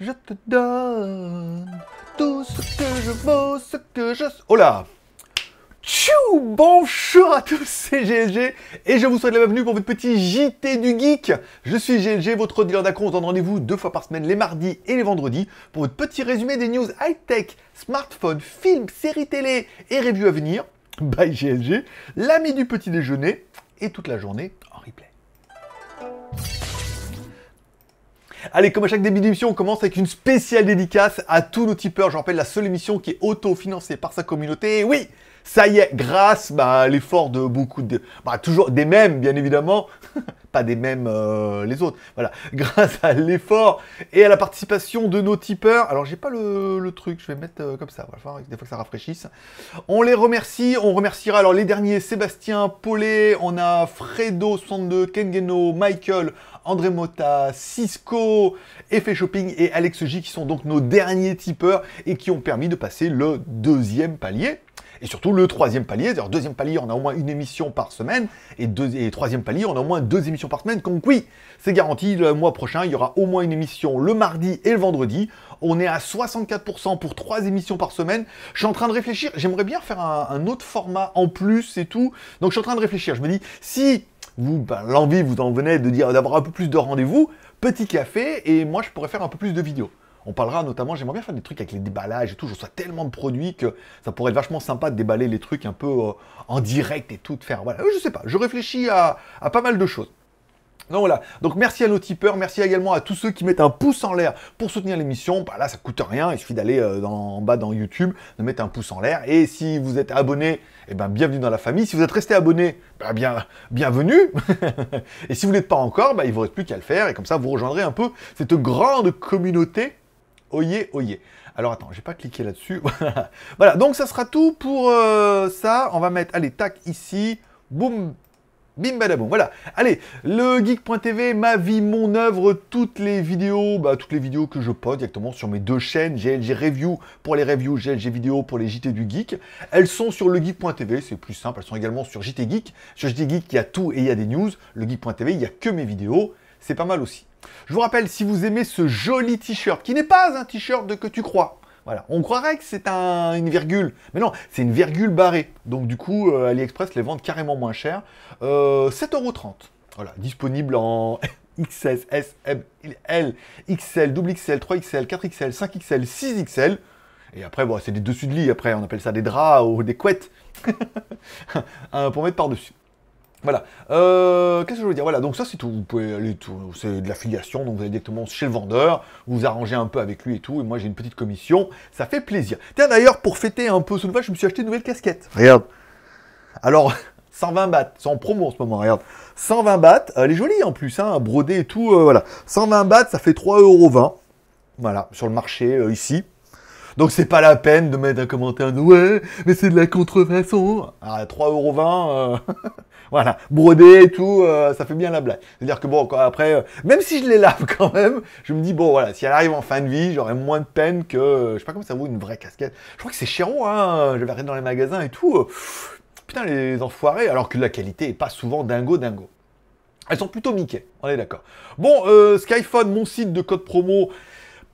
je te donne tout ce que je vaux, ce que je... Oh là Tchou Bonjour à tous, c'est GLG et je vous souhaite la bienvenue pour votre petit JT du Geek. Je suis GLG, votre dealer d'accro. On donne rendez-vous deux fois par semaine, les mardis et les vendredis, pour votre petit résumé des news high-tech, smartphones, films, séries télé et reviews à venir. Bye GLG, l'ami du petit déjeuner et toute la journée Allez, comme à chaque début d'émission, on commence avec une spéciale dédicace à tous nos tipeurs. Je rappelle la seule émission qui est auto-financée par sa communauté. Oui, ça y est, grâce bah, à l'effort de beaucoup de... Bah, toujours des mêmes, bien évidemment. Pas des mêmes euh, les autres. Voilà. Grâce à l'effort et à la participation de nos tipeurs. Alors, j'ai pas le, truc, je vais mettre euh, comme ça. Voilà, des fois que ça rafraîchisse. On les remercie. On remerciera alors les derniers Sébastien Paulet. On a Fredo62, Kengeno, Michael, André Mota, Cisco, Effet Shopping et Alex J qui sont donc nos derniers tipeurs et qui ont permis de passer le deuxième palier. Et surtout le troisième palier, c'est-à-dire deuxième palier, on a au moins une émission par semaine, et, troisième palier, on a au moins deux émissions par semaine. Donc oui, c'est garanti, le mois prochain, il y aura au moins une émission le mardi et le vendredi. On est à 64% pour trois émissions par semaine. Je suis en train de réfléchir, j'aimerais bien faire un, autre format en plus et tout. Donc je suis en train de réfléchir, je me dis, si vous, ben, l'envie vous en venait de dire d'avoir un peu plus de rendez-vous, petit café, et moi je pourrais faire un peu plus de vidéos. On parlera notamment, j'aimerais bien faire des trucs avec les déballages et tout. Je reçois tellement de produits que ça pourrait être vachement sympa de déballer les trucs un peu euh, en direct et tout, de faire. Voilà, euh, je sais pas, je réfléchis à, pas mal de choses. Donc voilà, donc merci à nos tipeurs, merci également à tous ceux qui mettent un pouce en l'air pour soutenir l'émission. Bah là, ça coûte rien, il suffit d'aller euh, en bas dans YouTube, de mettre un pouce en l'air. Et si vous êtes abonné, eh ben, bienvenue dans la famille. Si vous êtes resté abonné, bah, bien, bienvenue. et si vous n'êtes pas encore, bah, il ne vous reste plus qu'à le faire. Et comme ça, vous rejoindrez un peu cette grande communauté Oyez, oyez. Alors attends, j'ai pas cliqué là-dessus. voilà, donc ça sera tout pour euh, ça. On va mettre, allez, tac, ici. Boum, Bim badaboum, voilà. Allez, le geek.tv, ma vie, mon œuvre, toutes les vidéos, bah, toutes les vidéos que je poste directement sur mes deux chaînes, GLG Review pour les reviews, GLG Vidéo pour les JT du Geek. Elles sont sur le geek.tv, c'est plus simple, elles sont également sur JT Geek. Sur JT Geek, il y a tout et il y a des news. Le geek.tv, il n'y a que mes vidéos, c'est pas mal aussi. Je vous rappelle, si vous aimez ce joli t-shirt, qui n'est pas un t-shirt de que tu crois, voilà, on croirait que c'est une virgule, mais non, c'est une virgule barrée. Donc du coup, euh, AliExpress les vend carrément moins cher. Euh, 7,30€. Voilà, disponible en XS, S, M, L, XL, double XL, 3XL, 4XL, 5XL, 6XL. Et après, c'est des dessus de lit, après, on appelle ça des draps ou des couettes. pour mettre par-dessus. Voilà. Euh, qu'est-ce que je veux dire? Voilà, donc ça c'est tout. Vous pouvez aller tout. C'est de l'affiliation, donc vous allez directement chez le vendeur, vous arrangez un peu avec lui et tout. Et moi j'ai une petite commission, ça fait plaisir. Tiens d'ailleurs, pour fêter un peu ce nouvel, je me suis acheté une nouvelle casquette. Regarde. Alors, 120 bahts, c'est en promo en ce moment, regarde. 120 bahts, elle est jolie en plus, hein, brodée et tout, euh, voilà. 120 bahts, ça fait 3,20€. Voilà, sur le marché euh, ici. Donc c'est pas la peine de mettre un commentaire ouais, mais c'est de la contrefaçon. Ah, 3,20€. Euh, voilà, brodé et tout, euh, ça fait bien la blague. C'est-à-dire que bon, après, euh, même si je les lave quand même, je me dis bon voilà, si elle arrive en fin de vie, j'aurai moins de peine que, je sais pas comment ça vaut une vraie casquette. Je crois que c'est chéron, hein. Je vais dans les magasins et tout. Putain les enfoirés, alors que la qualité est pas souvent dingo dingo. Elles sont plutôt Mickey, on est d'accord. Bon, Skyphone, mon site de code promo,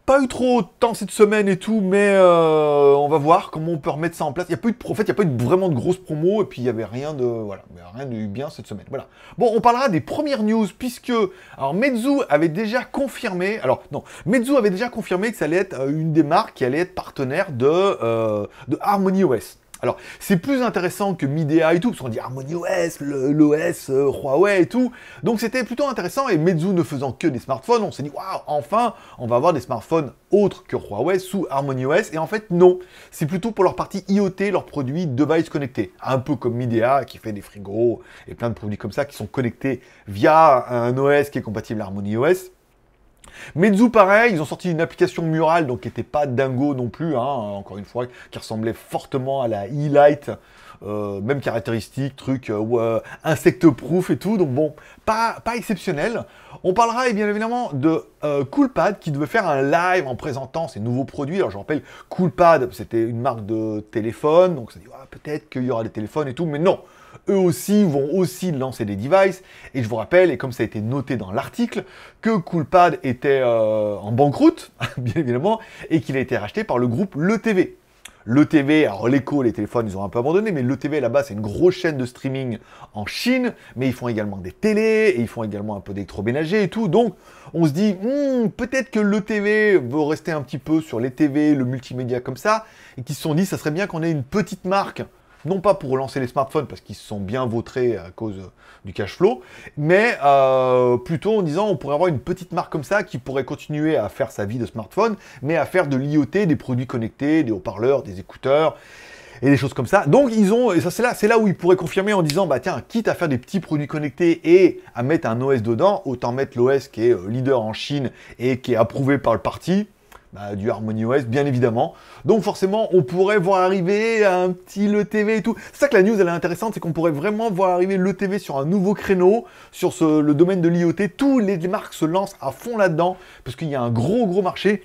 pas eu trop de temps cette semaine et tout, mais euh, on va voir comment on peut remettre ça en place. Il y a pas eu de, en fait, il n'y a pas eu vraiment de grosses promos et puis il n'y avait rien de, voilà, rien de bien cette semaine. Voilà. Bon, on parlera des premières news puisque, alors Meizu avait déjà confirmé, alors non, Meizu avait déjà confirmé que ça allait être euh, une des marques qui allait être partenaire de, euh, de HarmonyOS. Alors, c'est plus intéressant que Midea et tout, parce qu'on dit HarmonyOS, l'OS, euh, Huawei et tout. Donc, c'était plutôt intéressant. Et Meizu ne faisant que des smartphones, on s'est dit, waouh, enfin, on va avoir des smartphones autres que Huawei sous HarmonyOS. Et en fait, non. C'est plutôt pour leur partie IoT, leurs produits device connectés. Un peu comme Midea, qui fait des frigos et plein de produits comme ça qui sont connectés via un OS qui est compatible à HarmonyOS. Meizu, pareil, ils ont sorti une application murale, donc qui n'était pas dingo non plus, hein, encore une fois, qui ressemblait fortement à la e-light. Euh, même caractéristique, truc euh, euh, insecte-proof et tout, donc bon, pas, pas exceptionnel. On parlera bien évidemment de Coolpad qui devait faire un live en présentant ses nouveaux produits. Alors je rappelle, Coolpad, c'était une marque de téléphone, donc ça dit ah, peut-être qu'il y aura des téléphones et tout, mais non. Eux aussi vont aussi lancer des devices. Et je vous rappelle, et comme ça a été noté dans l'article, que Coolpad était euh, en banqueroute, bien évidemment, et qu'il a été racheté par le groupe LeTV. L'ETV, alors l'écho, les téléphones, ils ont un peu abandonné, mais l'ETV là-bas, c'est une grosse chaîne de streaming en Chine, mais ils font également des télés, et ils font également un peu d'électroménager et tout. Donc, on se dit, hmm, peut-être que l'ETV veut rester un petit peu sur les TV, le multimédia comme ça, et qu'ils se sont dit, ça serait bien qu'on ait une petite marque non pas pour relancer les smartphones parce qu'ils se sont bien vautrés à cause du cash flow, mais euh, plutôt en disant on pourrait avoir une petite marque comme ça qui pourrait continuer à faire sa vie de smartphone, mais à faire de l'IoT, des produits connectés, des haut-parleurs, des écouteurs et des choses comme ça. Donc ils ont, et ça c'est là, c'est là où ils pourraient confirmer en disant bah tiens, quitte à faire des petits produits connectés et à mettre un OS dedans, autant mettre l'OS qui est euh, leader en Chine et qui est approuvé par le parti bah, du OS, bien évidemment. Donc forcément, on pourrait voir arriver un petit le TV et tout. C'est ça que la news elle est intéressante, c'est qu'on pourrait vraiment voir arriver le TV sur un nouveau créneau, sur le domaine de l'IoT. Tous les marques se lancent à fond là-dedans, parce qu'il y a un gros gros marché.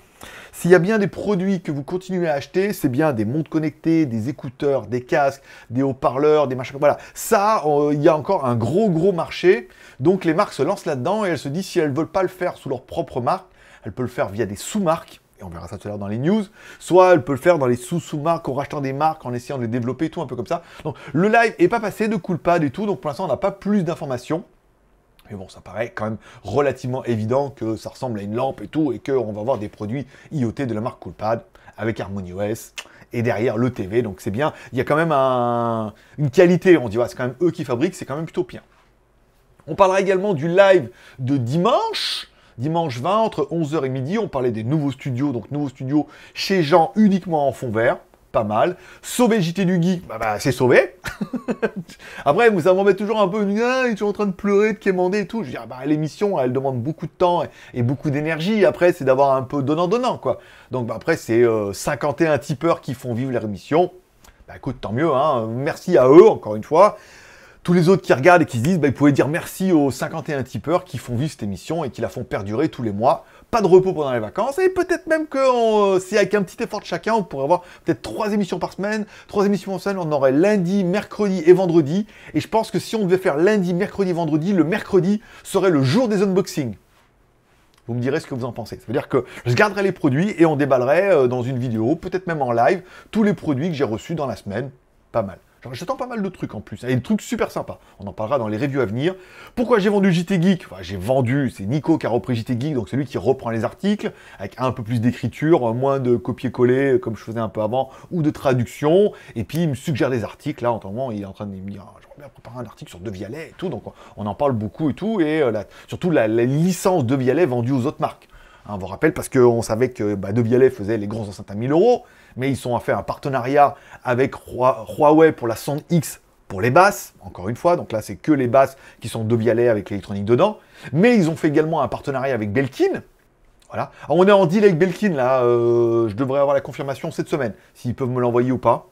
S'il y a bien des produits que vous continuez à acheter, c'est bien des montres connectées, des écouteurs, des casques, des haut-parleurs, des machins. Voilà, ça, euh, il y a encore un gros gros marché. Donc les marques se lancent là-dedans et elles se disent si elles ne veulent pas le faire sous leur propre marque, elles peuvent le faire via des sous-marques on verra ça tout à l'heure dans les news, soit elle peut le faire dans les sous-sous-marques, en rachetant des marques, en essayant de les développer, tout un peu comme ça. Donc le live est pas passé de Coolpad et tout, donc pour l'instant on n'a pas plus d'informations. Mais bon, ça paraît quand même relativement évident que ça ressemble à une lampe et tout, et qu'on va avoir des produits IoT de la marque Coolpad avec HarmonyOS et derrière le TV, donc c'est bien. Il y a quand même une qualité, on dit, c'est quand même eux qui fabriquent, c'est quand même plutôt bien. On parlera également du live de dimanche, Dimanche 20, entre 11h et midi, on parlait des nouveaux studios, donc nouveaux studios chez Jean uniquement en fond vert. Pas mal. Sauver JT du Geek, bah, bah c'est sauvé. Après, ça m'embête toujours un peu. Ah, il est toujours en train de pleurer, de quémander et tout. Je dis, ah, bah, l'émission, elle demande beaucoup de temps et, beaucoup d'énergie. Après, c'est d'avoir un peu donnant-donnant, quoi. Donc, bah, après, c'est 51 euh, tipeurs qui font vivre leur émission. Bah, écoute, tant mieux, hein. Merci à eux, encore une fois tous les autres qui regardent et qui se disent, bah, ils pouvaient dire merci aux 51 tipeurs qui font vivre cette émission et qui la font perdurer tous les mois. Pas de repos pendant les vacances et peut-être même que euh, si avec un petit effort de chacun, on pourrait avoir peut-être trois émissions par semaine, trois émissions par semaine, on aurait lundi, mercredi et vendredi. Et je pense que si on devait faire lundi, mercredi, vendredi, le mercredi serait le jour des unboxings. Vous me direz ce que vous en pensez. Ça veut dire que je garderai les produits et on déballerait euh, dans une vidéo, peut-être même en live, tous les produits que j'ai reçus dans la semaine. Pas mal. J'attends pas mal de trucs en plus. Et des trucs super sympas. On en parlera dans les reviews à venir. Pourquoi j'ai vendu JT Geek? Enfin, j'ai vendu, c'est Nico qui a repris JT Geek, donc c'est lui qui reprend les articles, avec un peu plus d'écriture, moins de copier-coller, comme je faisais un peu avant, ou de traduction. Et puis, il me suggère des articles. Là, en ce moment, il est en train de me dire, ah, j'aimerais bien préparer un article sur De Vialet et tout. Donc, on en parle beaucoup et tout. Et euh, surtout, la, licence De Vialet vendue aux autres marques. Hein, on vous rappelle, parce qu'on savait que bah, faisait les grands enceintes à 1000 euros mais ils sont à faire un partenariat avec Huawei pour la sonde X pour les basses, encore une fois, donc là c'est que les basses qui sont de avec l'électronique dedans, mais ils ont fait également un partenariat avec Belkin, voilà. on est en deal avec Belkin là, euh, je devrais avoir la confirmation cette semaine, s'ils peuvent me l'envoyer ou pas.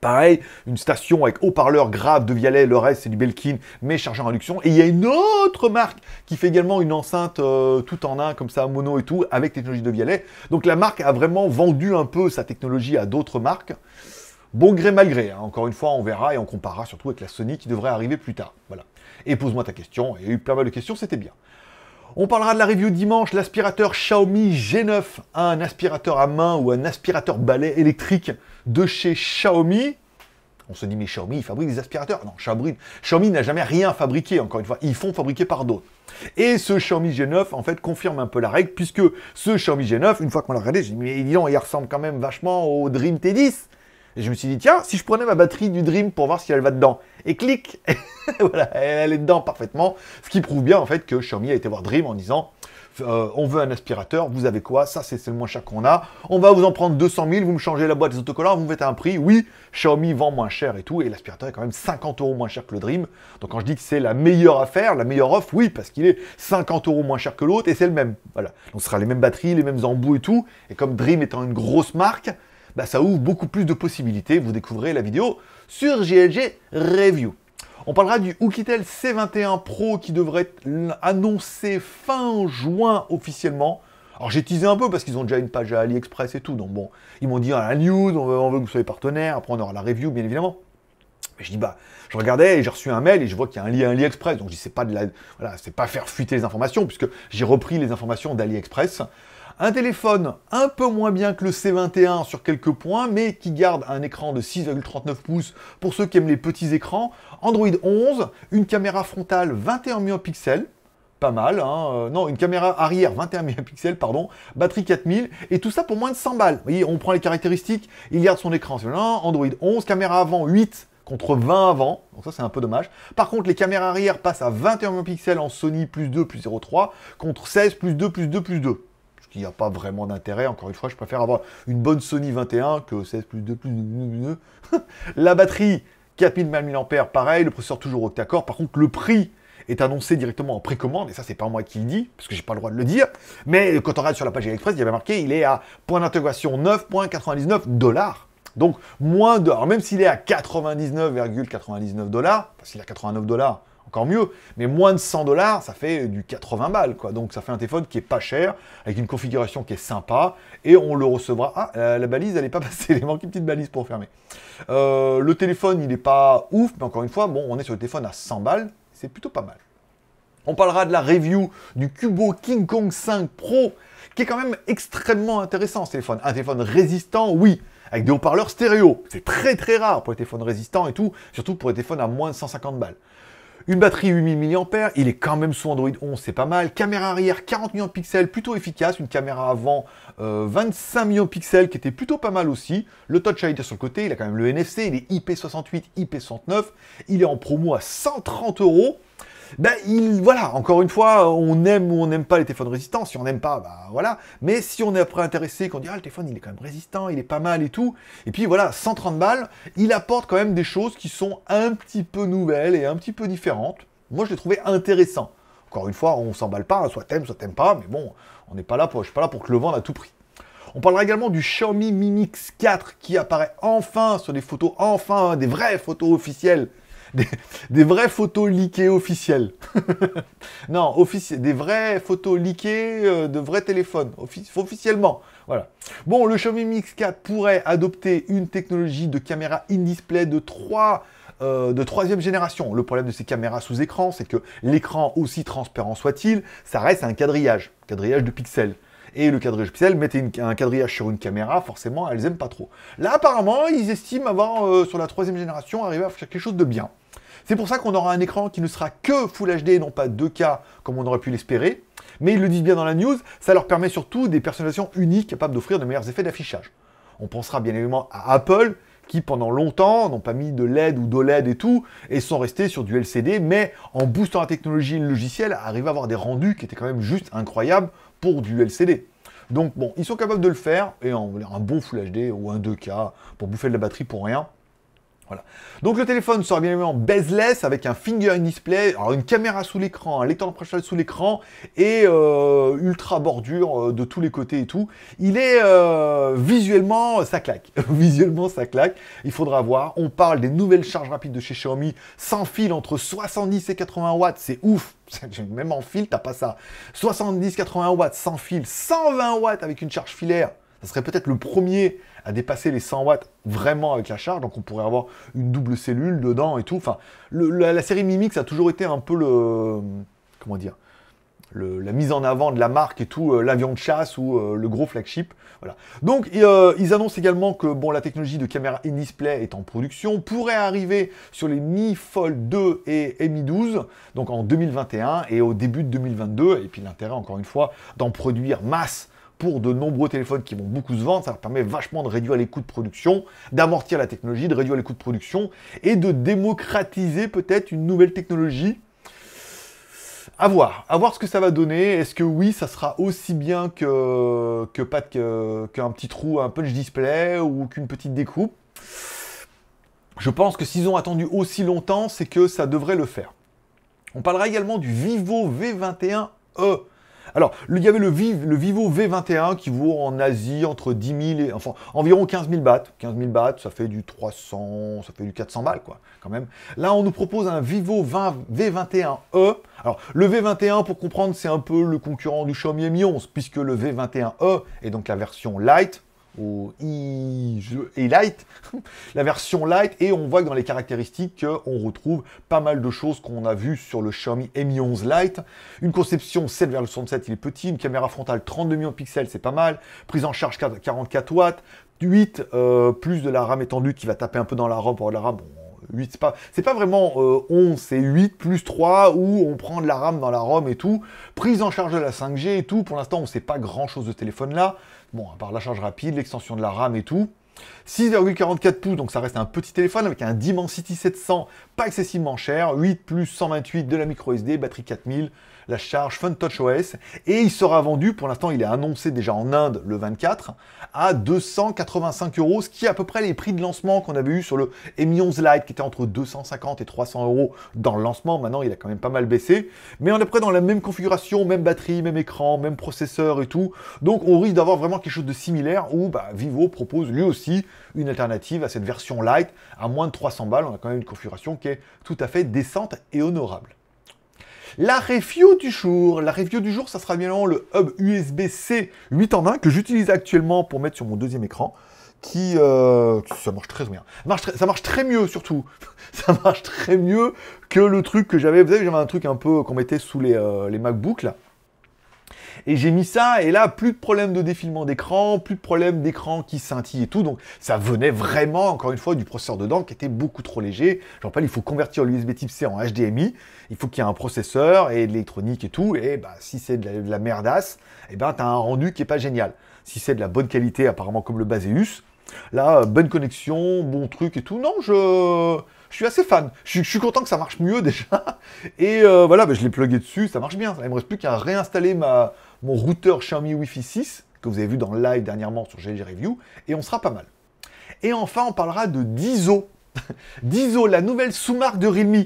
Pareil, une station avec haut-parleur grave de Vialet, le reste c'est du Belkin, mais chargeur induction. Et il y a une autre marque qui fait également une enceinte euh, tout en un, comme ça, mono et tout, avec technologie de Vialet. Donc la marque a vraiment vendu un peu sa technologie à d'autres marques. Bon gré mal gré, hein. encore une fois, on verra et on comparera surtout avec la Sony qui devrait arriver plus tard. Voilà. Et pose-moi ta question, il y a eu mal de questions, c'était bien. On parlera de la review dimanche, l'aspirateur Xiaomi G9, un aspirateur à main ou un aspirateur balai électrique de chez Xiaomi. On se dit, mais Xiaomi, il fabrique des aspirateurs. Non, Xiaomi, Xiaomi n'a jamais rien fabriqué, encore une fois. Ils font fabriquer par d'autres. Et ce Xiaomi G9, en fait, confirme un peu la règle, puisque ce Xiaomi G9, une fois qu'on l'a regardé, j'ai dit, mais dis il ressemble quand même vachement au Dream T10. Et je me suis dit, tiens, si je prenais ma batterie du Dream pour voir si elle va dedans, et clic, voilà, elle est dedans parfaitement. Ce qui prouve bien, en fait, que Xiaomi a été voir Dream en disant, euh, on veut un aspirateur, vous avez quoi? Ça, c'est le moins cher qu'on a. On va vous en prendre 200 000, vous me changez la boîte des autocollants, vous me faites un prix. Oui, Xiaomi vend moins cher et tout, et l'aspirateur est quand même 50 euros moins cher que le Dream. Donc quand je dis que c'est la meilleure affaire, la meilleure offre, oui, parce qu'il est 50 euros moins cher que l'autre, et c'est le même. Voilà. Donc ce sera les mêmes batteries, les mêmes embouts et tout. Et comme Dream étant une grosse marque, bah, ça ouvre beaucoup plus de possibilités. Vous découvrez la vidéo sur GLG Review. On parlera du Oukitel C21 Pro qui devrait être annoncé fin juin officiellement. Alors j'ai teasé un peu parce qu'ils ont déjà une page à AliExpress et tout. Donc bon, ils m'ont dit à la news, on veut, que vous soyez partenaire. Après on aura la review bien évidemment. Mais je dis, bah, je regardais et j'ai reçu un mail et je vois qu'il y a un lien AliExpress. Donc je dis, c'est pas de la, voilà, c'est pas faire fuiter les informations puisque j'ai repris les informations d'AliExpress. Un téléphone un peu moins bien que le C21 sur quelques points, mais qui garde un écran de 6,39 pouces pour ceux qui aiment les petits écrans. Android 11, une caméra frontale 21 mégapixels, pas mal, hein. Euh, non, une caméra arrière 21 mégapixels, pardon, batterie 4000, et tout ça pour moins de 100 balles. Vous voyez, on prend les caractéristiques, il garde son écran, Android 11, caméra avant 8 contre 20 avant, donc ça c'est un peu dommage. Par contre, les caméras arrière passent à 21 mégapixels en Sony plus 2 plus 0,3 contre 16 plus 2 plus 2 plus 2 il n'y a pas vraiment d'intérêt. Encore une fois, je préfère avoir une bonne Sony 21 que 16 plus 2 plus 2. la batterie, 4000 mAh, pareil, le processeur toujours octa-core. Par contre, le prix est annoncé directement en précommande, et ça, c'est pas moi qui le dis, parce que j'ai pas le droit de le dire. Mais quand on regarde sur la page AliExpress, il y avait marqué, il est à point d'intégration 9,99 dollars. Donc, moins de. Alors, même s'il est à 99,99 dollars, qu'il est à 89 dollars, encore mieux. Mais moins de 100 dollars, ça fait du 80 balles, quoi. Donc ça fait un téléphone qui est pas cher, avec une configuration qui est sympa, et on le recevra. Ah, la, balise, elle n'est pas passée, il manque une petite balise pour fermer. Euh, le téléphone, il n'est pas ouf, mais encore une fois, bon, on est sur le téléphone à 100 balles, c'est plutôt pas mal. On parlera de la review du Cubo King Kong 5 Pro, qui est quand même extrêmement intéressant ce téléphone. Un téléphone résistant, oui, avec des haut-parleurs stéréo. C'est très très rare pour les téléphones résistants et tout, surtout pour les téléphones à moins de 150 balles. Une batterie 8000 mAh, il est quand même sous Android 11, c'est pas mal. Caméra arrière 40 millions de pixels, plutôt efficace. Une caméra avant 25 euh, millions de pixels, qui était plutôt pas mal aussi. Le Touch ID sur le côté, il a quand même le NFC, il est IP68, IP69. Il est en promo à 130 euros ben, il, voilà, encore une fois, on aime ou on n'aime pas les téléphones résistants. Si on n'aime pas, bah voilà. Mais si on est après intéressé, qu'on dit, ah, le téléphone, il est quand même résistant, il est pas mal et tout. Et puis voilà, 130 balles, il apporte quand même des choses qui sont un petit peu nouvelles et un petit peu différentes. Moi, je l'ai trouvé intéressant. Encore une fois, on s'emballe pas, hein, soit t'aimes, soit t'aimes pas, mais bon, on n'est pas là pour, je suis pas là pour que le vendre à tout prix. On parlera également du Xiaomi Mi Mix 4 qui apparaît enfin sur des photos, enfin des vraies photos officielles des, vraies photos leakées officielles. non, des vraies photos leakées euh, de vrais téléphones, officiellement. Bon, le Xiaomi Mix 4 pourrait adopter une technologie de caméra in-display de 3 euh, de troisième génération. Le problème de ces caméras sous écran, c'est que l'écran, aussi transparent soit-il, ça reste un quadrillage, quadrillage de pixels. Et le quadrillage pixels, mettez un quadrillage sur une caméra, forcément, elles aiment pas trop. Là, apparemment, ils estiment avoir, euh, sur la troisième génération, arrivé à faire quelque chose de bien. C'est pour ça qu'on aura un écran qui ne sera que Full HD et non pas 2K comme on aurait pu l'espérer. Mais ils le disent bien dans la news, ça leur permet surtout des personnalisations uniques capables d'offrir de meilleurs effets d'affichage. On pensera bien évidemment à Apple, qui pendant longtemps n'ont pas mis de LED ou d'OLED et tout, et sont restés sur du LCD, mais en boostant la technologie et le logiciel, arrivent à avoir des rendus qui étaient quand même juste incroyables pour du LCD. Donc bon, ils sont capables de le faire, et en un bon Full HD ou un 2K pour bouffer de la batterie pour rien, donc le téléphone sera bien évidemment bezeless avec un finger in display, une caméra sous l'écran, un lecteur de sous l'écran et euh, ultra bordure euh, de tous les côtés et tout. Il est euh, visuellement, ça claque. visuellement, ça claque. Il faudra voir. On parle des nouvelles charges rapides de chez Xiaomi sans fil entre 70 et 80 watts. C'est ouf. Même en fil, t'as pas ça. 70-80 watts sans fil, 120 watts avec une charge filaire. Ça serait peut-être le premier à dépasser les 100 watts vraiment avec la charge, donc on pourrait avoir une double cellule dedans et tout. Enfin, la, série Mimix a toujours été un peu le... comment dire la mise en avant de la marque et tout, euh, l'avion de chasse ou euh, le gros flagship. Voilà. Donc euh, ils annoncent également que bon, la technologie de caméra in-display est en production, pourrait arriver sur les Mi Fold 2 et Mi 12, donc en 2021 et au début de 2022. Et puis l'intérêt, encore une fois, d'en produire masse pour de nombreux téléphones qui vont beaucoup se vendre, ça leur permet vachement de réduire les coûts de production, d'amortir la technologie, de réduire les coûts de production et de démocratiser peut-être une nouvelle technologie. À voir, à voir ce que ça va donner. Est-ce que oui, ça sera aussi bien que, que pas qu'un petit trou, un punch display ou qu'une petite découpe? Je pense que s'ils ont attendu aussi longtemps, c'est que ça devrait le faire. On parlera également du Vivo V21e. Alors, il y avait le, Vivo V21 qui vaut en Asie entre 10 000 et, enfin, environ 15 000 bahts. 15 000 bahts, ça fait du 300, ça fait du 400 balles, quoi, quand même. Là, on nous propose un Vivo V21e. Alors, le V21, pour comprendre, c'est un peu le concurrent du Xiaomi Mi 11, puisque le V21e est donc la version light, au e-light, la version light, et on voit que dans les caractéristiques, on retrouve pas mal de choses qu'on a vues sur le Xiaomi Mi 11 Lite. Une conception 7 vers le 67, il est petit, une caméra frontale 32 millions de pixels, c'est pas mal, prise en charge 44 watts, 8 euh, plus de la RAM étendue qui va taper un peu dans la RAM pour la RAM. 8, c'est pas, c'est pas vraiment 11, euh, c'est 8 plus 3 où on prend de la RAM dans la ROM et tout. Prise en charge de la 5G et tout. Pour l'instant, on sait pas grand chose de ce téléphone là. Bon, à part la charge rapide, l'extension de la RAM et tout. 6,44 pouces, donc ça reste un petit téléphone avec un Dimensity 700, pas excessivement cher. 8 plus 128 de la micro SD, batterie 4000, la charge Fun Touch OS. Et il sera vendu, pour l'instant il est annoncé déjà en Inde le 24, à 285 euros, ce qui est à peu près les prix de lancement qu'on avait eu sur le Mi 11 Lite, qui était entre 250 et 300 euros dans le lancement. Maintenant il a quand même pas mal baissé. Mais on est près dans la même configuration, même batterie, même écran, même processeur et tout. Donc on risque d'avoir vraiment quelque chose de similaire où bah, Vivo propose lui aussi une alternative à cette version Lite à moins de 300 balles. On a quand même une configuration qui est tout à fait décente et honorable. La review du jour. La review du jour, ça sera bien le hub USB-C 8 en 1 que j'utilise actuellement pour mettre sur mon deuxième écran. Qui, euh, ça marche très bien. Ça marche très, ça mieux surtout. ça marche très mieux que le truc que j'avais. Vous savez, j'avais un truc un peu qu'on mettait sous les, euh, les MacBooks là. Et j'ai mis ça, et là, plus de problème de défilement d'écran, plus de problème d'écran qui scintille et tout. Donc, ça venait vraiment, encore une fois, du processeur dedans qui était beaucoup trop léger. Je rappelle, il faut convertir l'USB type C en HDMI. Il faut qu'il y ait un processeur et de l'électronique et tout. Et bah, si c'est de, la, merdasse, et eh ben, tu as un rendu qui est pas génial. Si c'est de la bonne qualité, apparemment comme le Baseus, là, bonne connexion, bon truc et tout. Non, je je suis assez fan. Je suis, content que ça marche mieux déjà. Et euh, voilà, bah, je l'ai plugué dessus, ça marche bien. Il me reste plus qu'à réinstaller ma, mon routeur Xiaomi Wi-Fi 6, que vous avez vu dans le live dernièrement sur GLG Review, et on sera pas mal. Et enfin, on parlera de Dizo. Dizo, la nouvelle sous-marque de Realme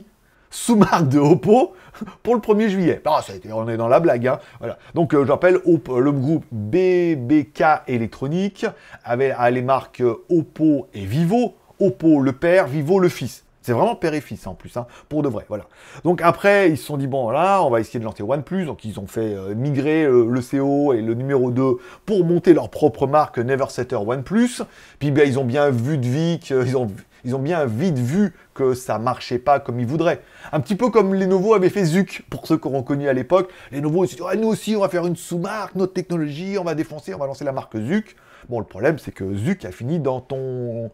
sous-marque de Oppo pour le 1er juillet. Ah, ça a été, on est dans la blague. Hein. Voilà. Donc, euh, j'appelle le groupe BBK Électronique, avec les marques Oppo et Vivo. Oppo le père, Vivo le fils. C'est vraiment père en plus, hein, pour de vrai, voilà. Donc après, ils se sont dit, bon, voilà, on va essayer de lancer OnePlus. Donc ils ont fait euh, migrer euh, le CO et le numéro 2 pour monter leur propre marque Neversetter OnePlus. Puis ben, ils ont bien vu de vie ils ont, ils ont bien vite vu que ça marchait pas comme ils voudraient. Un petit peu comme Lenovo avait fait Zuc, pour ceux qui auront connu à l'époque. Lenovo, ils se dit, nous aussi, on va faire une sous-marque, notre technologie, on va défoncer, on va lancer la marque Zuc. Bon, le problème, c'est que Zuc a fini dans ton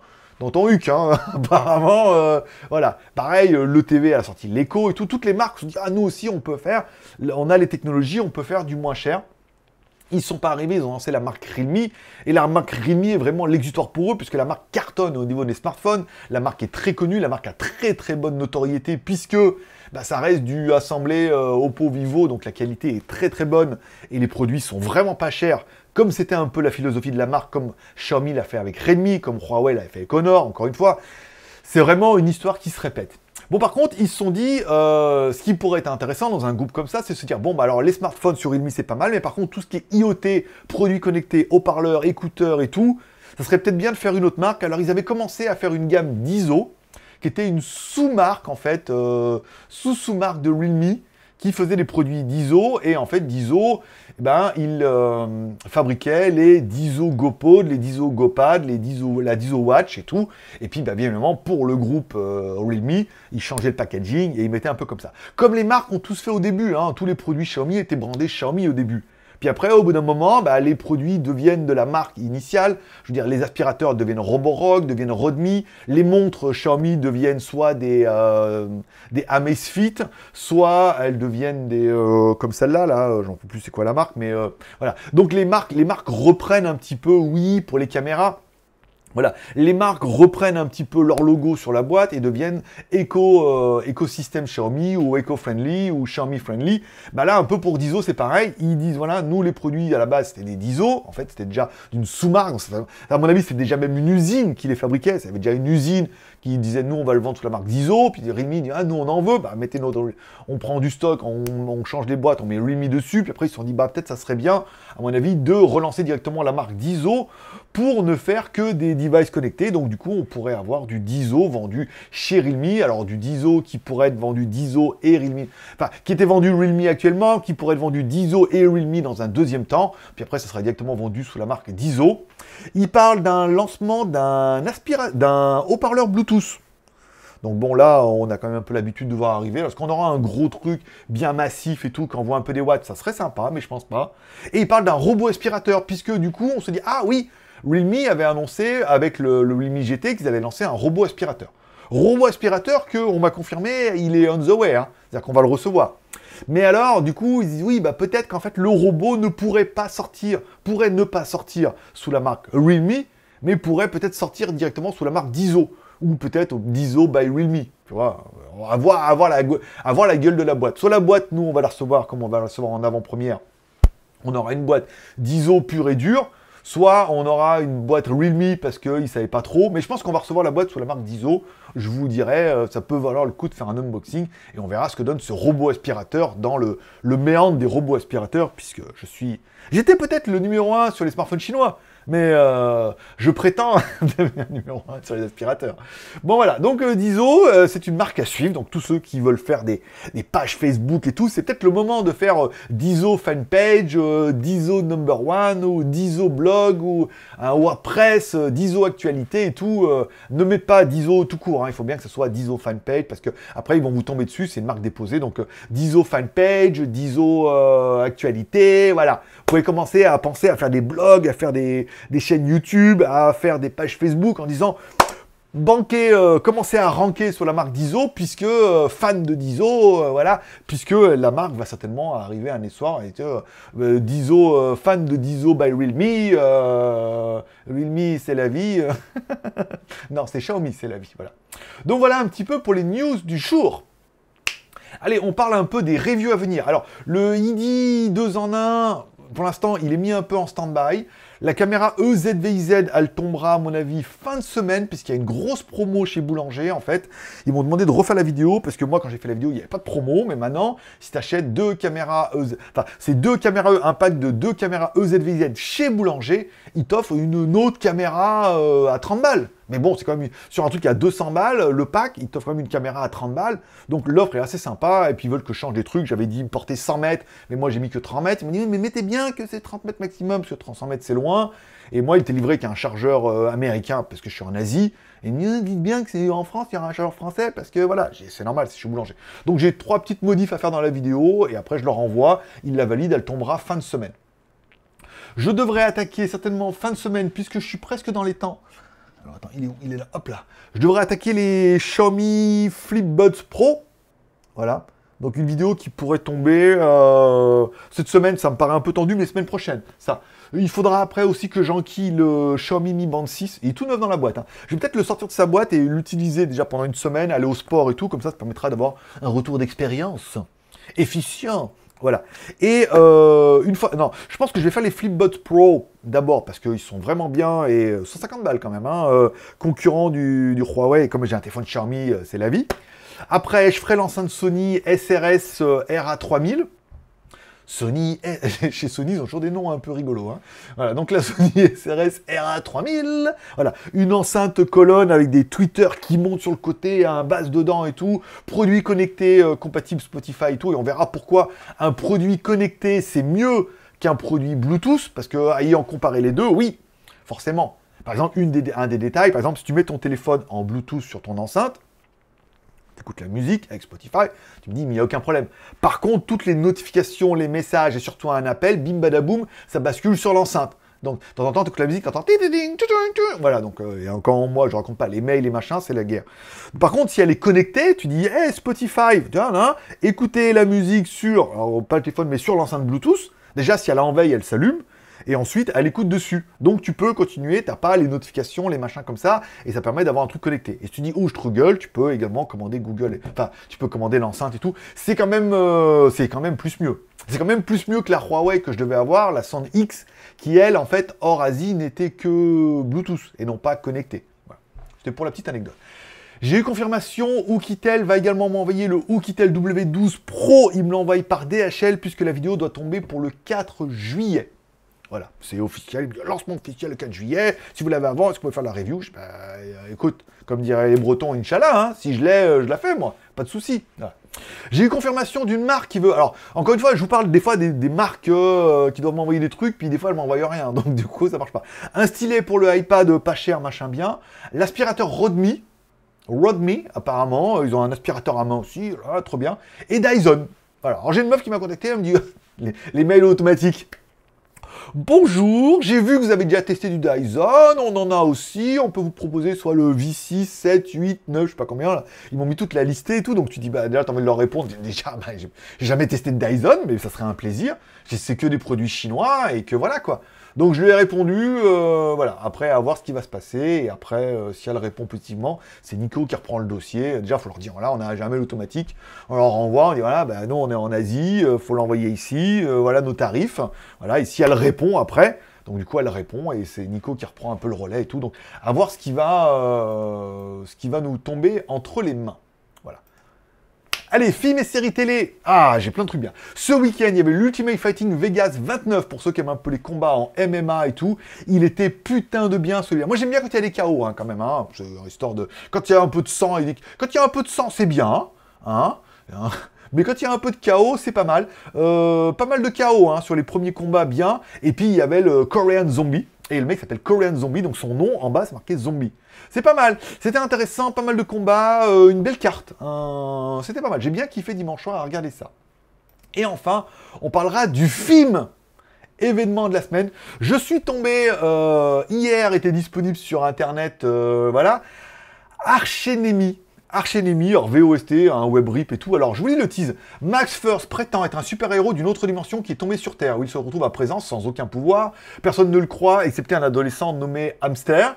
dans huc, hein, apparemment, euh, voilà. Pareil, euh, le TV a sorti l'écho et tout, toutes les marques se disent, ah, nous aussi, on peut faire, on a les technologies, on peut faire du moins cher. Ils sont pas arrivés, ils ont lancé la marque Realme, et la marque Realme est vraiment l'exutoire pour eux, puisque la marque cartonne au niveau des smartphones, la marque est très connue, la marque a très très bonne notoriété, puisque bah, ça reste du assemblé euh, Oppo Vivo, donc la qualité est très très bonne, et les produits sont vraiment pas chers, comme c'était un peu la philosophie de la marque, comme Xiaomi l'a fait avec Redmi, comme Huawei l'a fait avec Honor, encore une fois, c'est vraiment une histoire qui se répète. Bon, par contre, ils se sont dit, euh, ce qui pourrait être intéressant dans un groupe comme ça, c'est se dire, bon, bah alors les smartphones sur Realme, c'est pas mal, mais par contre, tout ce qui est IoT, produits connectés, haut-parleurs, écouteurs et tout, ça serait peut-être bien de faire une autre marque. Alors, ils avaient commencé à faire une gamme d'ISO, qui était une sous-marque, en fait, euh, sous-sous-marque de Realme, qui faisait des produits d'ISO, et en fait, d'ISO, eh ben, il euh, fabriquait les Diso GoPod, les Diso GoPad, les la Diso Watch et tout. Et puis, bah, bien évidemment, pour le groupe euh, Realme, il changeait le packaging et il mettait un peu comme ça. Comme les marques ont tous fait au début, hein, tous les produits Xiaomi étaient brandés Xiaomi au début. Puis après, au bout d'un moment, bah, les produits deviennent de la marque initiale. Je veux dire, les aspirateurs deviennent Roborock, deviennent Rodmi. Les montres Xiaomi deviennent soit des, euh, des soit elles deviennent des... Euh, comme celle-là, là, j'en peux plus c'est quoi la marque, mais euh, voilà. Donc les marques, les marques reprennent un petit peu, oui, pour les caméras, voilà, les marques reprennent un petit peu leur logo sur la boîte et deviennent éco, euh, écosystème Xiaomi ou eco-friendly ou Xiaomi-friendly. Bah là, un peu pour Diso, c'est pareil. Ils disent, voilà, nous, les produits à la base, c'était des Diso. En fait, c'était déjà d'une sous-marque. À mon avis, c'était déjà même une usine qui les fabriquait. Ça avait déjà une usine qui disaient nous on va le vendre sous la marque d'ISO, puis Realme dit ah nous on en veut, bah mettez notre, on prend du stock, on, change les boîtes, on met Realme dessus, puis après ils se sont dit bah peut-être ça serait bien, à mon avis, de relancer directement la marque d'ISO pour ne faire que des devices connectés. Donc du coup on pourrait avoir du DISO vendu chez Realme, alors du DISO qui pourrait être vendu DISO et Realme, enfin qui était vendu Realme actuellement, qui pourrait être vendu DISO et Realme dans un deuxième temps, puis après ça sera directement vendu sous la marque d'ISO. Il parle d'un lancement d'un haut-parleur Bluetooth. Donc bon, là, on a quand même un peu l'habitude de voir arriver. Lorsqu'on aura un gros truc bien massif et tout, qu'on voit un peu des watts, ça serait sympa, mais je pense pas. Et il parle d'un robot aspirateur, puisque du coup, on se dit, ah oui, Realme avait annoncé avec le, le Realme GT qu'ils allaient lancer un robot aspirateur. Robot aspirateur que, on m'a confirmé, il est on the way, hein. c'est-à-dire qu'on va le recevoir. Mais alors, du coup, ils disent oui, bah peut-être qu'en fait le robot ne pourrait pas sortir, pourrait ne pas sortir sous la marque Realme, mais pourrait peut-être sortir directement sous la marque d'ISO ou peut-être d'ISO by Realme. Tu vois, avoir, avoir, la, avoir la gueule de la boîte. Soit la boîte, nous, on va la recevoir comme on va la recevoir en avant-première. On aura une boîte d'ISO pure et dure. Soit on aura une boîte Realme parce qu'ils ne savaient pas trop, mais je pense qu'on va recevoir la boîte sous la marque d'ISO. Je vous dirai, euh, ça peut valoir le coup de faire un unboxing et on verra ce que donne ce robot aspirateur dans le, le méandre des robots aspirateurs, puisque je suis... J'étais peut-être le numéro 1 sur les smartphones chinois, mais euh, je prétends devenir numéro 1 sur les aspirateurs. Bon voilà, donc euh, Dizo, euh, c'est une marque à suivre, donc tous ceux qui veulent faire des, pages Facebook et tout, c'est peut-être le moment de faire Dizo fanpage, Dizo number one, ou Dizo blog, ou un WordPress, Dizo actualité et tout. ne mettez pas Dizo tout court, hein, il faut bien que ce soit Dizo fanpage, parce que après ils vont vous tomber dessus, c'est une marque déposée, donc Dizo fanpage, Dizo actualité, voilà. Pouvez commencer à penser à faire des blogs, à faire des, chaînes YouTube, à faire des pages Facebook en disant banquer, euh, commencer à ranker sur la marque d'ISO, puisque euh, fan de d'ISO, euh, voilà, puisque la marque va certainement arriver un soir et d'ISO, fan de d'ISO by Realme, Realme c'est la vie, non c'est Xiaomi c'est la vie, voilà. Donc voilà un petit peu pour les news du jour. Allez, on parle un peu des reviews à venir. Alors, le ID 2 en 1, pour l'instant, il est mis un peu en stand-by. La caméra EZVIZ, elle tombera à mon avis fin de semaine, puisqu'il y a une grosse promo chez Boulanger en fait. Ils m'ont demandé de refaire la vidéo, parce que moi quand j'ai fait la vidéo, il n'y avait pas de promo, mais maintenant, si tu achètes deux caméras EZ... Enfin, c'est deux caméras, un pack de deux caméras EZVIZ chez Boulanger, ils t'offrent une, autre caméra euh, à 30 balles. Mais bon, c'est quand même sur un truc à 200 balles, le pack, il t'offre quand même une caméra à 30 balles. Donc l'offre est assez sympa. Et puis ils veulent que je change des trucs. J'avais dit porter 100 mètres, mais moi j'ai mis que 30 mètres. Ils m'ont dit, mais mettez bien que c'est 30 mètres maximum, parce que 300 mètres c'est loin. Et moi, il était livré qu'un chargeur euh, américain, parce que je suis en Asie. Et ils me dites bien que c'est en France, il y aura un chargeur français, parce que voilà, c'est normal, si je suis boulanger. Donc j'ai trois petites modifs à faire dans la vidéo, et après je leur envoie. Ils la valident, elle tombera fin de semaine. Je devrais attaquer certainement fin de semaine, puisque je suis presque dans les temps. Alors attends, il est où Il est là, hop là. Je devrais attaquer les Xiaomi FlipBuds Pro. Voilà. Donc une vidéo qui pourrait tomber euh, cette semaine, ça me paraît un peu tendu, mais semaine prochaine. Ça. Il faudra après aussi que j'enquille le Xiaomi Mi Band 6. Il est tout neuf dans la boîte. Hein. Je vais peut-être le sortir de sa boîte et l'utiliser déjà pendant une semaine, aller au sport et tout. Comme ça, ça permettra d'avoir un retour d'expérience efficient. Voilà. Et euh, une fois, non, je pense que je vais faire les Flipbots Pro d'abord parce qu'ils sont vraiment bien et 150 euh, balles quand même, hein, euh, concurrent du, Huawei. comme j'ai un téléphone Xiaomi, c'est la vie. Après, je ferai l'enceinte Sony SRS RA3000. Sony, chez Sony, ils ont toujours des noms un peu rigolos. Hein. Voilà, donc la Sony SRS RA3000, voilà, une enceinte colonne avec des tweeters qui montent sur le côté, un base dedans et tout, produit connecté euh, compatible Spotify et tout, et on verra pourquoi un produit connecté c'est mieux qu'un produit Bluetooth, parce que ayant comparé les deux, oui, forcément. Par exemple, une des, un des détails, par exemple, si tu mets ton téléphone en Bluetooth sur ton enceinte, écoutes la musique avec Spotify, tu me dis, mais il n'y a aucun problème. Par contre, toutes les notifications, les messages et surtout un appel, bim badaboum, ça bascule sur l'enceinte. Donc, de temps en temps, tu la musique, tu entends... Voilà, donc, euh, et encore moi, je raconte pas, les mails, les machins, c'est la guerre. Par contre, si elle est connectée, tu dis, hey, Spotify, écoutez la musique sur, alors, pas le téléphone, mais sur l'enceinte Bluetooth. Déjà, si elle est en veille, elle s'allume et ensuite elle écoute dessus. Donc tu peux continuer, t'as pas les notifications, les machins comme ça, et ça permet d'avoir un truc connecté. Et si tu dis oh je Google, tu peux également commander Google, enfin tu peux commander l'enceinte et tout. C'est quand même, euh, c'est quand même plus mieux. C'est quand même plus mieux que la Huawei que je devais avoir, la Sound X, qui elle en fait hors Asie n'était que Bluetooth et non pas connectée. Voilà. C'était pour la petite anecdote. J'ai eu confirmation, Oukitel va également m'envoyer le Oukitel W12 Pro. Il me l'envoie par DHL puisque la vidéo doit tomber pour le 4 juillet. Voilà, c'est officiel, lancement officiel le 4 juillet. Si vous l'avez avant, est-ce que vous pouvez faire la review? Bah, Écoute, comme diraient les Bretons, Inch'Allah, hein, si je l'ai, euh, je la fais moi, pas de souci. J'ai eu confirmation d'une marque qui veut. Alors, encore une fois, je vous parle des fois des, marques euh, qui doivent m'envoyer des trucs, puis des fois elles m'envoient rien. Donc, du coup, ça marche pas. Un stylet pour le iPad pas cher, machin bien. L'aspirateur Rodme. Rodme, apparemment. Ils ont un aspirateur à main aussi. trop bien. Et Dyson. Voilà. Alors, j'ai une meuf qui m'a contacté. Elle me dit les mails automatiques. Bonjour, j'ai vu que vous avez déjà testé du Dyson, on en a aussi, on peut vous proposer soit le V6, 7, 8, 9, je sais pas combien là. Ils m'ont mis toute la liste et tout, donc tu dis, bah déjà t'as envie de leur répondre, déjà, bah, j'ai jamais testé de Dyson, mais ça serait un plaisir. C'est que des produits chinois et que voilà quoi. Donc je lui ai répondu, euh, voilà, après à voir ce qui va se passer, et après, euh, si elle répond positivement, c'est Nico qui reprend le dossier. Déjà, il faut leur dire, voilà, on n'a jamais l'automatique. On leur renvoie, on dit, voilà, ben nous, on est en Asie, euh, faut l'envoyer ici, voilà nos tarifs. Voilà, et si elle répond après, donc du coup, elle répond, et c'est Nico qui reprend un peu le relais et tout. Donc, à voir ce qui va, ce qui va nous tomber entre les mains. Allez, films et séries télé. Ah, j'ai plein de trucs bien. Ce week-end, il y avait l'Ultimate Fighting Vegas 29 pour ceux qui aiment un peu les combats en MMA et tout. Il était putain de bien celui-là. Moi, j'aime bien quand il y a des KO hein, quand même. Hein, histoire de quand il y a un peu de sang, quand il y a un peu de sang, c'est bien. Hein, hein. Mais quand il y a un peu de chaos, c'est pas mal. Euh, pas mal de chaos hein, sur les premiers combats, bien. Et puis il y avait le Korean Zombie. Et le mec s'appelle Korean Zombie, donc son nom en bas c'est marqué Zombie. C'est pas mal, c'était intéressant, pas mal de combats, euh, une belle carte. C'était pas mal, j'ai bien kiffé dimanche soir à regarder ça. Et enfin, on parlera du film événement de la semaine. Je suis tombé euh, hier, était disponible sur internet, euh, voilà. Archenemy. Archenemy, alors VOST, un web rip et tout. Alors, je vous lis le tease. Max First prétend être un super-héros d'une autre dimension qui est tombé sur Terre, où il se retrouve à présent sans aucun pouvoir. Personne ne le croit, excepté un adolescent nommé Hamster.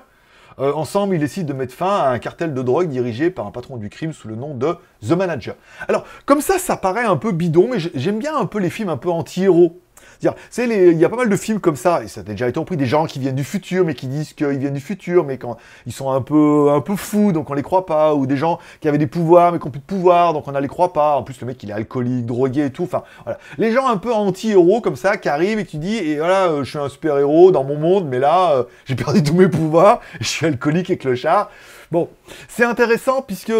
Euh, ensemble, ils décident de mettre fin à un cartel de drogue dirigé par un patron du crime sous le nom de The Manager. Alors, comme ça, ça paraît un peu bidon, mais j'aime bien un peu les films un peu anti-héros. Il y a pas mal de films comme ça, et ça a déjà été repris, des gens qui viennent du futur, mais qui disent qu'ils viennent du futur, mais quand ils sont un peu, fous, donc on les croit pas, ou des gens qui avaient des pouvoirs, mais qui n'ont plus de pouvoir, donc on ne les croit pas. En plus, le mec, il est alcoolique, drogué et tout. Enfin, voilà. Les gens un peu anti-héros comme ça, qui arrivent et qui disent, et voilà, euh, je suis un super-héros dans mon monde, mais là, euh, j'ai perdu tous mes pouvoirs, je suis alcoolique et clochard. Bon, c'est intéressant puisque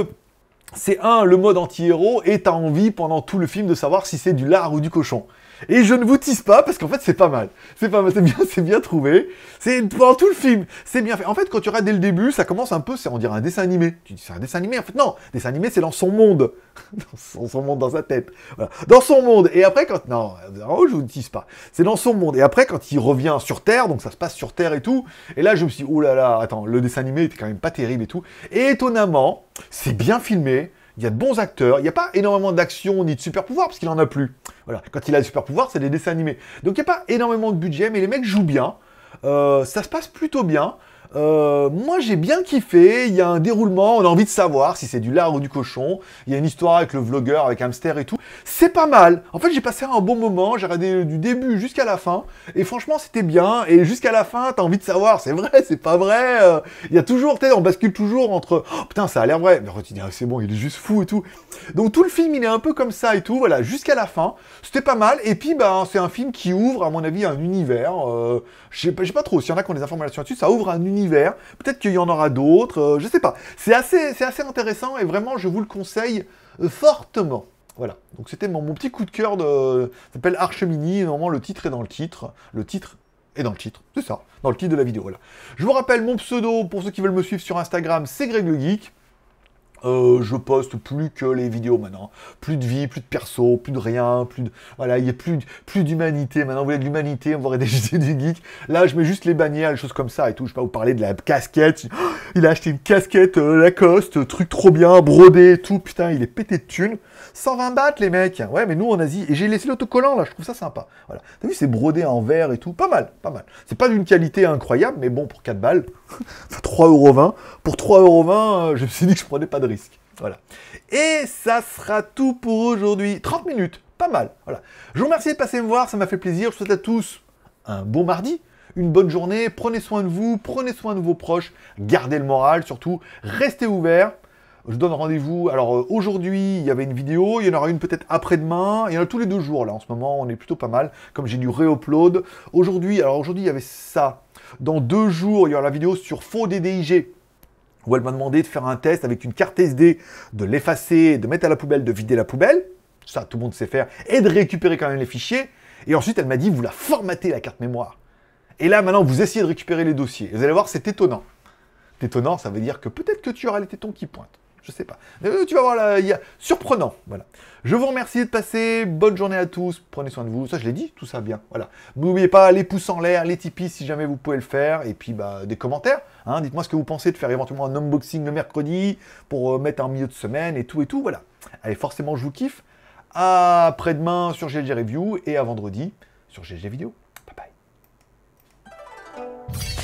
c'est un, le mode anti-héros, et t'as envie pendant tout le film de savoir si c'est du lard ou du cochon. Et je ne vous tisse pas parce qu'en fait c'est pas mal. C'est pas mal, c'est bien, c'est trouvé. C'est pendant tout le film, c'est bien fait. En fait, quand tu regardes dès le début, ça commence un peu, c'est on dirait un dessin animé. Tu dis c'est un dessin animé. En fait, non, dessin animé c'est dans son monde, dans son monde, dans sa tête, dans son monde. Et après quand non, je vous tisse pas. C'est dans son monde. Et après quand il revient sur Terre, donc ça se passe sur Terre et tout. Et là je me suis dit, oh là là, attends, le dessin animé était quand même pas terrible et tout. Et étonnamment, c'est bien filmé il y a de bons acteurs, il n'y a pas énormément d'action ni de super pouvoir parce qu'il en a plus. Voilà, quand il a des super pouvoirs, c'est des dessins animés. Donc il n'y a pas énormément de budget, mais les mecs jouent bien. Euh, ça se passe plutôt bien. Euh, moi j'ai bien kiffé, il y a un déroulement, on a envie de savoir si c'est du lard ou du cochon, il y a une histoire avec le vlogueur, avec hamster et tout. C'est pas mal. En fait j'ai passé un bon moment, j'ai regardé du début jusqu'à la fin, et franchement c'était bien, et jusqu'à la fin t'as envie de savoir, c'est vrai, c'est pas vrai, euh, il y a toujours, on bascule toujours entre, oh putain ça a l'air vrai, mais tu dis ah, c'est bon, il est juste fou et tout. Donc tout le film il est un peu comme ça et tout, voilà, jusqu'à la fin, c'était pas mal, et puis ben c'est un film qui ouvre à mon avis un univers, euh, je sais pas trop, s'il y en a qui ont des informations là-dessus, ça ouvre un univers Peut-être qu'il y en aura d'autres, euh, je sais pas. C'est assez, c'est assez intéressant et vraiment, je vous le conseille euh, fortement. Voilà, donc c'était mon, petit coup de cœur de... Ça s'appelle Archemini, normalement le titre est dans le titre. Le titre est dans le titre, c'est ça, dans le titre de la vidéo, voilà. Je vous rappelle, mon pseudo, pour ceux qui veulent me suivre sur Instagram, c'est Greg le Geek. Euh, je poste plus que les vidéos maintenant. Plus de vie, plus de perso, plus de rien, plus de... Voilà, il n'y a plus, plus d'humanité. Maintenant, vous voulez de l'humanité, on va des du geek. Là, je mets juste les bannières, les choses comme ça et tout. Je vais pas vous parler de la casquette. il a acheté une casquette euh, Lacoste, truc trop bien, brodé et tout. Putain, il est pété de thunes. 120 bahts, les mecs. Ouais, mais nous, en Asie... Et j'ai laissé l'autocollant, là. Je trouve ça sympa. Voilà. T'as vu, c'est brodé en verre et tout. Pas mal, pas mal. C'est pas d'une qualité incroyable, mais bon, pour 4 balles, 3,20€. Pour 3,20€, euh, je me suis dit que je prenais pas de risque. Voilà. Et ça sera tout pour aujourd'hui. 30 minutes, pas mal. Voilà. Je vous remercie de passer me voir, ça m'a fait plaisir. Je vous souhaite à tous un bon mardi, une bonne journée. Prenez soin de vous, prenez soin de vos proches, gardez le moral surtout, restez ouverts. Je donne rendez-vous. Alors euh, aujourd'hui, il y avait une vidéo, il y en aura une peut-être après-demain. Il y en a tous les deux jours là. En ce moment, on est plutôt pas mal. Comme j'ai du réupload. Aujourd'hui, alors aujourd'hui, il y avait ça. Dans deux jours, il y aura la vidéo sur faux DDIG où elle m'a demandé de faire un test avec une carte SD, de l'effacer, de mettre à la poubelle, de vider la poubelle. Ça, tout le monde sait faire. Et de récupérer quand même les fichiers. Et ensuite, elle m'a dit, vous la formatez la carte mémoire. Et là, maintenant, vous essayez de récupérer les dossiers. Vous allez voir, c'est étonnant. Étonnant, ça veut dire que peut-être que tu auras les tétons qui pointent. Je sais pas. Euh, tu vas voir, là, il y a... surprenant. Voilà. Je vous remercie de passer. Bonne journée à tous. Prenez soin de vous. Ça, je l'ai dit, tout ça bien. Voilà. N'oubliez pas les pouces en l'air, les Tipeee si jamais vous pouvez le faire. Et puis, bah, des commentaires. Hein. Dites-moi ce que vous pensez de faire éventuellement un unboxing le mercredi pour euh, mettre en milieu de semaine et tout et tout. Voilà. Allez, forcément, je vous kiffe. Après-demain sur GLG Review et à vendredi sur GLG Vidéo. Bye bye.